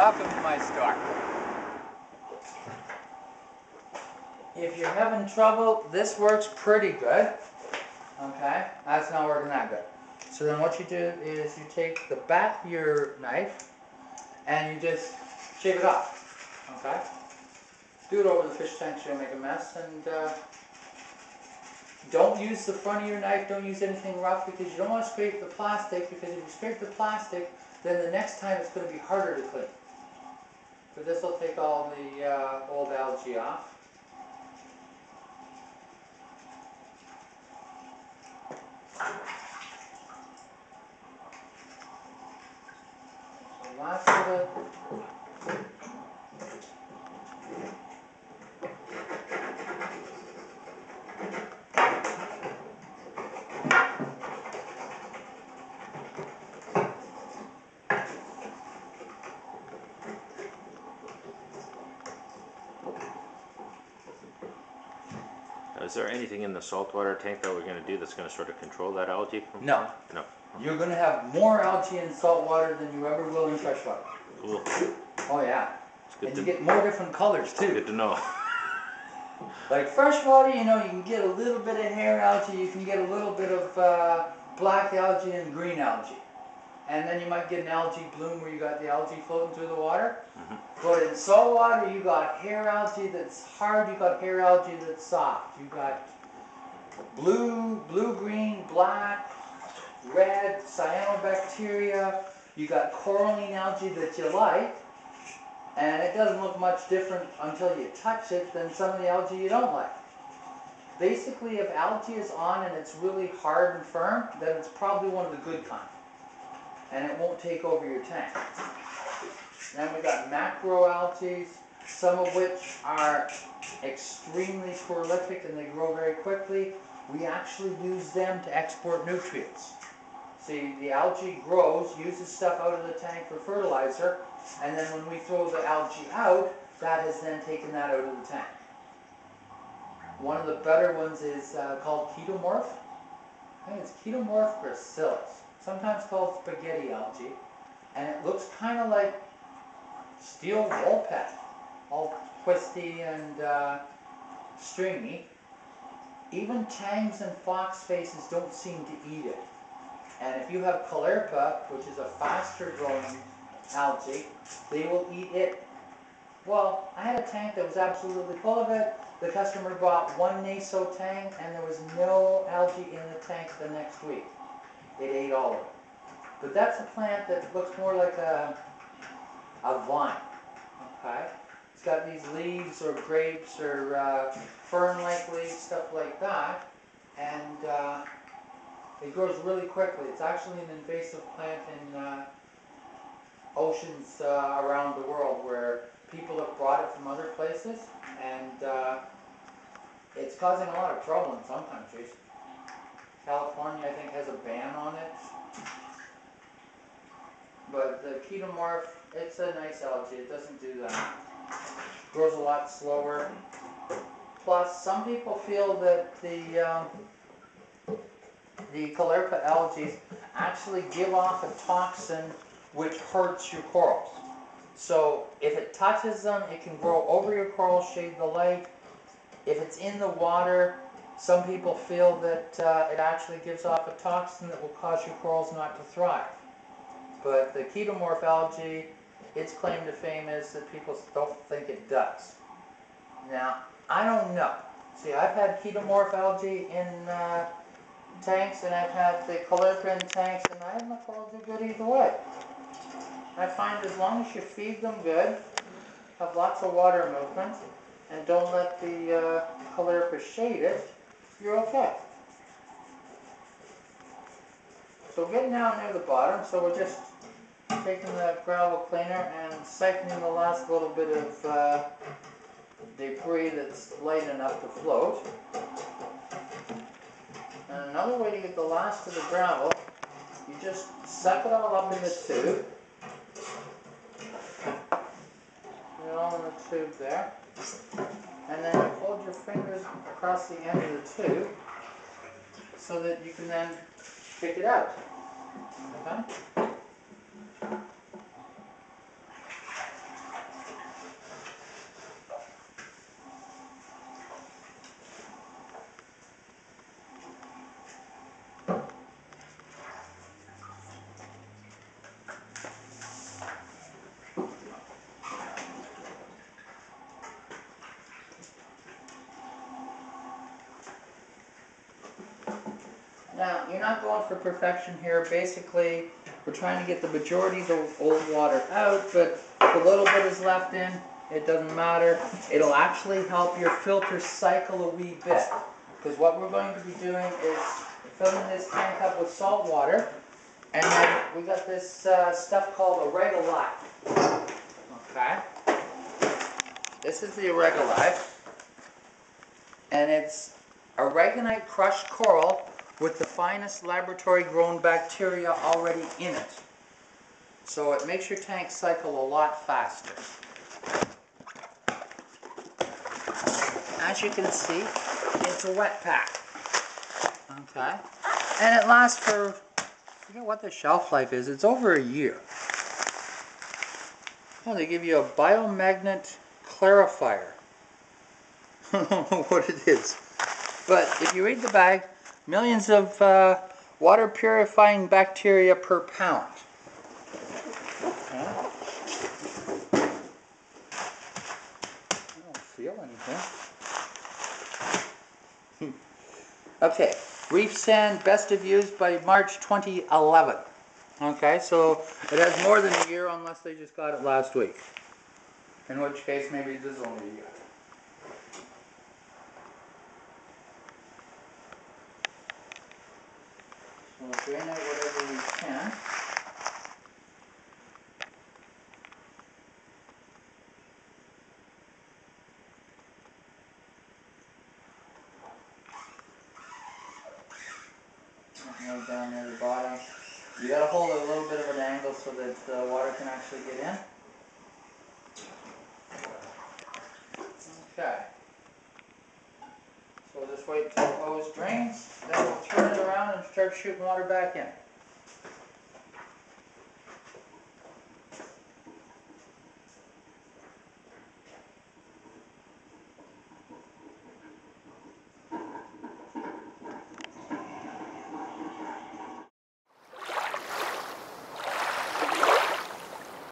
Welcome to my store. If you're having trouble, this works pretty good. Okay, that's not working that good. So then what you do is you take the back of your knife and you just shave it off. Okay? Do it over the fish tank so you don't make a mess and uh, don't use the front of your knife, don't use anything rough because you don't want to scrape the plastic because if you scrape the plastic then the next time it's going to be harder to clean. But this will take all the uh, old algae off. So last of the Is there anything in the saltwater tank that we're gonna do that's gonna sort of control that algae? from- No. No. You're gonna have more algae in saltwater than you ever will in fresh water. Cool. Oh yeah. It's good And you to, get more different colors too. good to know. Like fresh water, you know, you can get a little bit of hair algae, you can get a little bit of uh, black algae and green algae. And then you might get an algae bloom where you got the algae floating through the water. Mhm. But in salt water, you got hair algae that's hard, you got hair algae that's soft. You got blue, blue, green, black, red, cyanobacteria. You got coralline algae that you like. And it doesn't look much different until you touch it than some of the algae you don't like. Basically, if algae is on and it's really hard and firm, then it's probably one of the good kind. And it won't take over your tank. Then we've got macroalgae, some of which are extremely prolific and they grow very quickly. We actually use them to export nutrients. See, the algae grows, uses stuff out of the tank for fertilizer, and then when we throw the algae out, that has then taken that out of the tank. One of the better ones is uh, called chaetomorph. I think it's chaetomorph gracilis, sometimes called spaghetti algae, and it looks kind of like steel wool pet, all twisty and uh, stringy. Even tangs and fox faces don't seem to eat it. And if you have caulerpa, which is a faster growing algae, they will eat it. Well, I had a tank that was absolutely full of it. The customer bought one naso tang and there was no algae in the tank the next week. It ate all of it. But that's a plant that looks more like a, a vine, okay? It's got these leaves or grapes or uh, fern-like leaves, stuff like that. And uh, it grows really quickly. It's actually an invasive plant in uh, oceans uh, around the world where people have brought it from other places and uh, it's causing a lot of trouble in some countries. California, I think, has a ban on it. But the chaetomorph, it's a nice algae. It doesn't do that. Grows a lot slower. Plus, some people feel that the um, the caulerpa algae actually give off a toxin which hurts your corals. So if it touches them, it can grow over your coral, shade the light. If it's in the water, some people feel that uh, it actually gives off a toxin that will cause your corals not to thrive. But the chaetomorph algae, its claim to fame is that people don't think it does. Now, I don't know. See, I've had chaetomorph algae in uh, tanks and I've had the in tanks and I have my corals do good either way. I find as long as you feed them good, have lots of water movement, and don't let the uh, caulerpa shade it, you're okay. So getting down near the bottom, so we're just taking the gravel cleaner and siphoning the last little bit of uh, debris that's light enough to float. And another way to get the last of the gravel, you just suck it all up in the tube. Put it all in the tube there. And then you fingers across the end of the tube so that you can then pick it out. Okay? Now, you're not going for perfection here. Basically, we're trying to get the majority of the old water out, but if a little bit is left in, it doesn't matter. It'll actually help your filter cycle a wee bit. Because what we're going to be doing is filling this tank up with salt water, and then we got this uh, stuff called Aragalive. Okay? This is the Regolite, and it's aragonite crushed coral with the finest laboratory grown bacteria already in it. So it makes your tank cycle a lot faster. As you can see, it's a wet pack. Okay? And it lasts for, I forget what the shelf life is, it's over a year. Oh, they give you a biomagnet clarifier. I don't know what it is. But if you read the bag, millions of uh, water purifying bacteria per pound. Okay. I don't feel anything. okay, reef sand best of use by March 2011. Okay, so it has more than a year unless they just got it last week. In which case, maybe this is only a year. So we'll drain out whatever we can. Down near the bottom. You gotta hold a little bit of an angle so that the water can actually get in. Okay. So we'll just wait until the hose drains, then we'll turn it around and start shooting water back in.